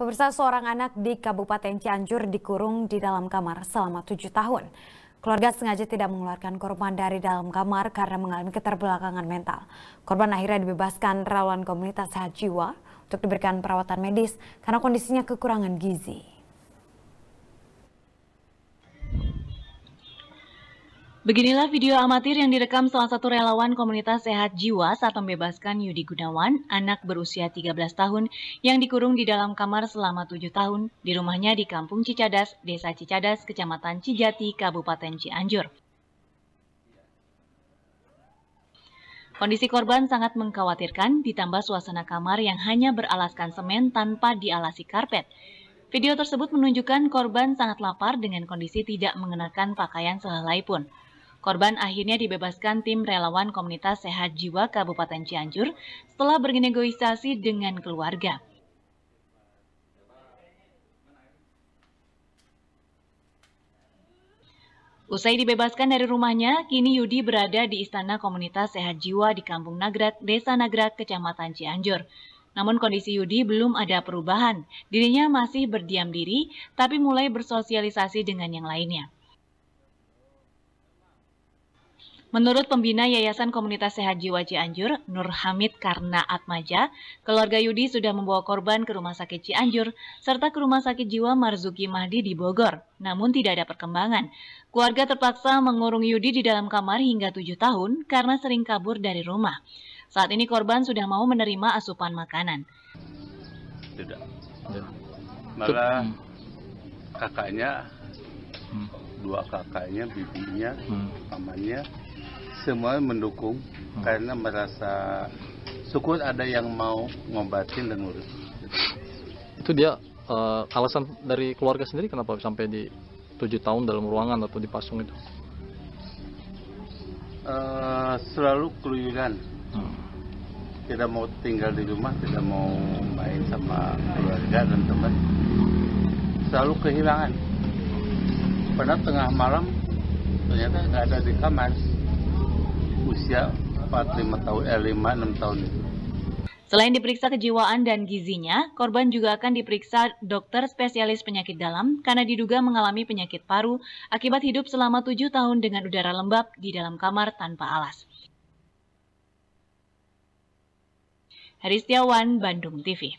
Pemirsa seorang anak di Kabupaten Cianjur dikurung di dalam kamar selama tujuh tahun. Keluarga sengaja tidak mengeluarkan korban dari dalam kamar karena mengalami keterbelakangan mental. Korban akhirnya dibebaskan relawan komunitas sehat jiwa untuk diberikan perawatan medis karena kondisinya kekurangan gizi. Beginilah video amatir yang direkam salah satu relawan komunitas sehat jiwa saat membebaskan Yudi Gunawan, anak berusia 13 tahun yang dikurung di dalam kamar selama 7 tahun di rumahnya di Kampung Cicadas, Desa Cicadas, Kecamatan Cijati, Kabupaten Cianjur. Kondisi korban sangat mengkhawatirkan ditambah suasana kamar yang hanya beralaskan semen tanpa dialasi karpet. Video tersebut menunjukkan korban sangat lapar dengan kondisi tidak mengenakan pakaian sehelai pun. Korban akhirnya dibebaskan tim relawan komunitas sehat jiwa Kabupaten Cianjur setelah bernegosiasi dengan keluarga. Usai dibebaskan dari rumahnya, kini Yudi berada di Istana Komunitas Sehat Jiwa di Kampung Nagrak, Desa Nagrak, Kecamatan Cianjur. Namun kondisi Yudi belum ada perubahan. Dirinya masih berdiam diri, tapi mulai bersosialisasi dengan yang lainnya. Menurut pembina Yayasan Komunitas Sehat Jiwa Cianjur, Nur Hamid Karna Atmaja, keluarga Yudi sudah membawa korban ke Rumah Sakit Cianjur serta ke Rumah Sakit Jiwa Marzuki Mahdi di Bogor. Namun tidak ada perkembangan. Keluarga terpaksa mengurung Yudi di dalam kamar hingga tujuh tahun karena sering kabur dari rumah. Saat ini korban sudah mau menerima asupan makanan. Tidak. Malah hmm. kakaknya, hmm. dua kakaknya, bibinya, hmm. pamannya, semua mendukung hmm. karena merasa syukur ada yang mau ngobatin dan ngurus. Itu dia uh, alasan dari keluarga sendiri kenapa sampai di tujuh tahun dalam ruangan atau dipasung itu? Uh, selalu keluyuran. Hmm. Tidak mau tinggal di rumah, tidak mau main sama keluarga dan teman. Selalu kehilangan. Pada tengah malam ternyata nggak ada di kamar usia 4-5 tahun, eh 5-6 tahun itu. Selain diperiksa kejiwaan dan gizinya, korban juga akan diperiksa dokter spesialis penyakit dalam karena diduga mengalami penyakit paru akibat hidup selama tujuh tahun dengan udara lembab di dalam kamar tanpa alas. Heristiawan, Bandung TV